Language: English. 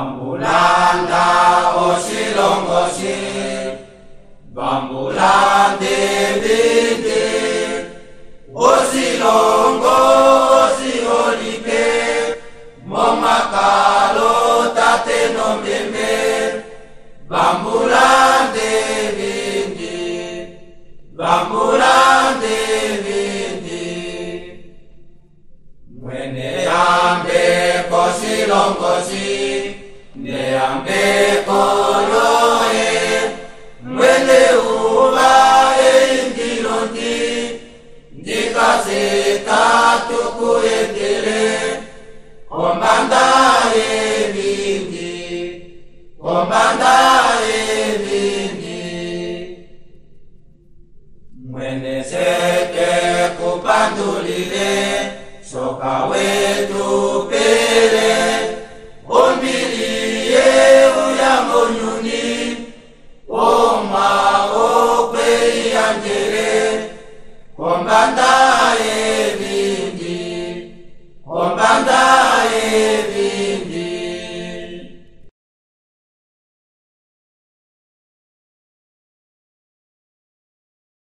Bambulanda osilongosi Bambulande binde Osilongo osiolike Momakalo tate nomeme Bambulande binde Bambulande binde Mwene yambe kosilongosi sita tukuendele komanda ye mingi komanda ye mingi. Mwenezeke kupandulile soka wetu pele ombiliye uyamonyuni oma okweiyandele kombanda ومبان دايب